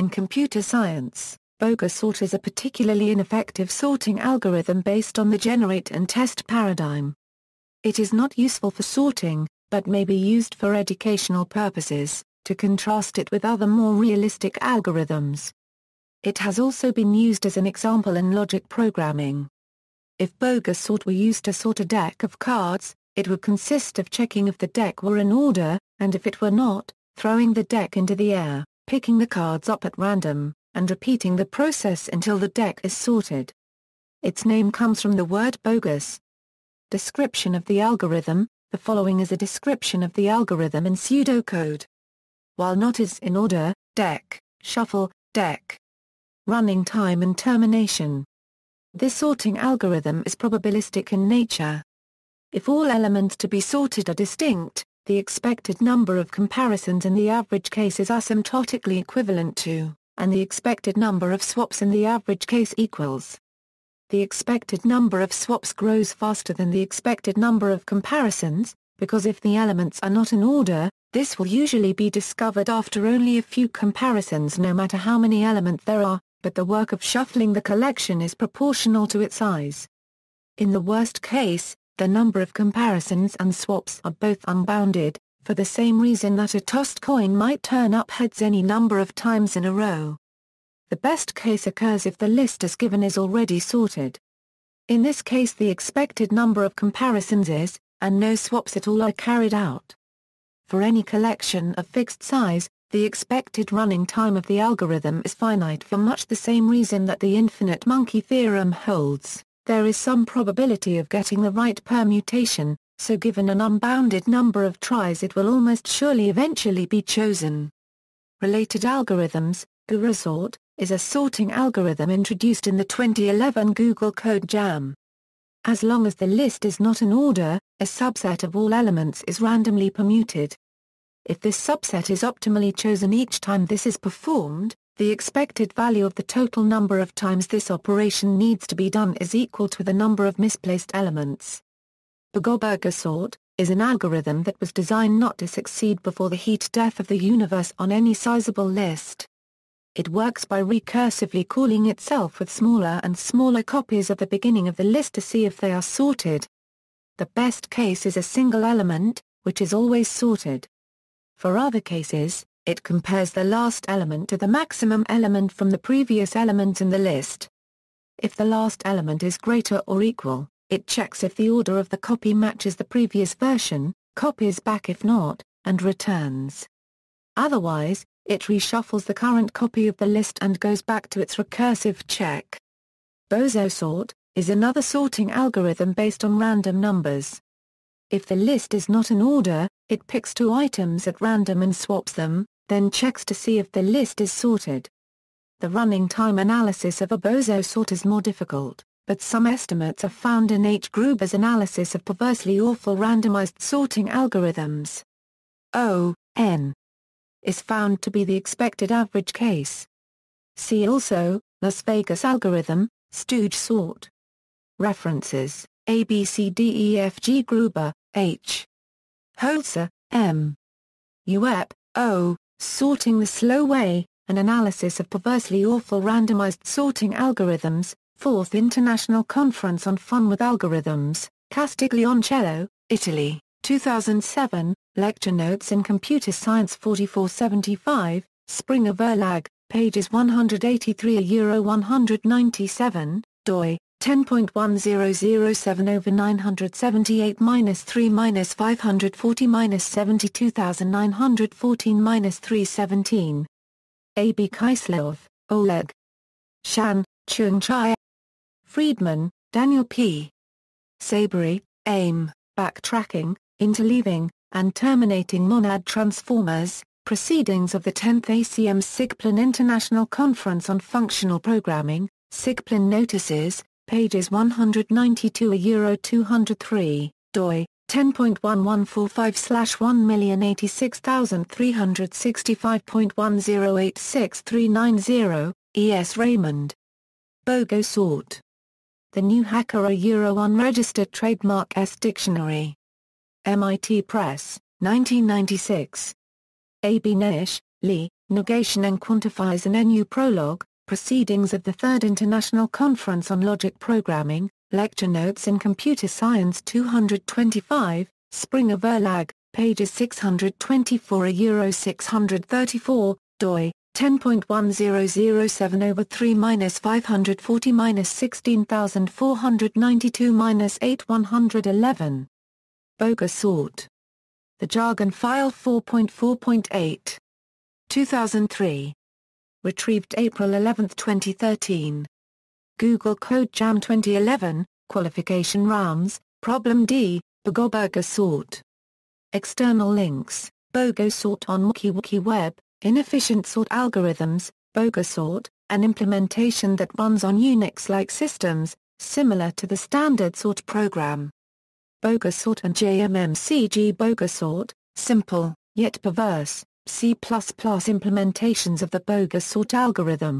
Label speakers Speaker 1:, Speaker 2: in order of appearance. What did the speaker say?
Speaker 1: In computer science, bogosort is a particularly ineffective sorting algorithm based on the generate and test paradigm. It is not useful for sorting, but may be used for educational purposes, to contrast it with other more realistic algorithms. It has also been used as an example in logic programming. If bogosort were used to sort a deck of cards, it would consist of checking if the deck were in order, and if it were not, throwing the deck into the air, picking the cards up at random, and repeating the process until the deck is sorted. Its name comes from the word bogus. Description of the algorithm The following is a description of the algorithm in pseudocode. While not is in order, deck, shuffle, deck. Running time and termination. This sorting algorithm is probabilistic in nature. If all elements to be sorted are distinct, the expected number of comparisons in the average case is asymptotically equivalent to, and the expected number of swaps in the average case equals. The expected number of swaps grows faster than the expected number of comparisons, because if the elements are not in order, this will usually be discovered after only a few comparisons no matter how many elements there are, but the work of shuffling the collection is proportional to its size. In the worst case, the number of comparisons and swaps are both unbounded, for the same reason that a tossed coin might turn up heads any number of times in a row. The best case occurs if the list as given is already sorted. In this case the expected number of comparisons is, and no swaps at all are carried out. For any collection of fixed size, the expected running time of the algorithm is finite for much the same reason that the infinite monkey theorem holds. There is some probability of getting the right permutation, so given an unbounded number of tries it will almost surely eventually be chosen. Related algorithms, GoroSort, is a sorting algorithm introduced in the 2011 Google Code Jam. As long as the list is not in order, a subset of all elements is randomly permuted. If this subset is optimally chosen each time this is performed, the expected value of the total number of times this operation needs to be done is equal to the number of misplaced elements. Bogor sort is an algorithm that was designed not to succeed before the heat death of the universe on any sizable list. It works by recursively calling itself with smaller and smaller copies of the beginning of the list to see if they are sorted. The best case is a single element, which is always sorted. For other cases, it compares the last element to the maximum element from the previous element in the list. If the last element is greater or equal, it checks if the order of the copy matches the previous version, copies back if not, and returns. Otherwise, it reshuffles the current copy of the list and goes back to its recursive check. Bozo-sort is another sorting algorithm based on random numbers. If the list is not in order, it picks two items at random and swaps them, then checks to see if the list is sorted. The running time analysis of a bozo sort is more difficult, but some estimates are found in H. Gruber's analysis of perversely awful randomized sorting algorithms. O, N is found to be the expected average case. See also, Las Vegas algorithm, Stooge sort. References, A B C D E F G Gruber, H. Holzer, M. Uep, O. Sorting the Slow Way, An Analysis of Perversely Awful Randomized Sorting Algorithms, 4th International Conference on Fun with Algorithms, Castiglioncello, Italy, 2007, Lecture Notes in Computer Science 4475, Springer Verlag, pages 183 a Euro 197, doi, 10.1007 over 978 minus 3 minus 540 minus 72914 minus 317. A. B. Kiselyov, Oleg. Shan, Chung Chai. Friedman, Daniel P. Sabry, Amr, Backtracking, Interleaving, and Terminating Monad Transformers, Proceedings of the 10th ACM SIGPLAN International Conference on Functional Programming, SIGPLAN Notices, pages 192 a Euro 203, doi, 10.1145 slash 1086365.108639 E.S. Raymond. Bogo sort. The new hacker a Euro unregistered trademark S dictionary. MIT Press, 1996. A. B. Naish, Lee, negation and quantifies an NU Prolog, Proceedings of the Third International Conference on Logic Programming, Lecture Notes in Computer Science 225, Springer Verlag, pages 624 a Euro 634, doi, 10.1007 over 3 minus 540 minus 16492 minus 8111. Bogosort. The Jargon File 4.4.8. 2003. Retrieved April 11, 2013. Google Code Jam 2011, Qualification Rounds, Problem D, Bogus sort. External links, Bogosort on WikiWiki Web, Inefficient sort algorithms, Bogosort, an implementation that runs on Unix-like systems, similar to the standard sort program. Bogosort and JMMCG Bogosort, simple, yet perverse, C++ implementations of the bogosort algorithm.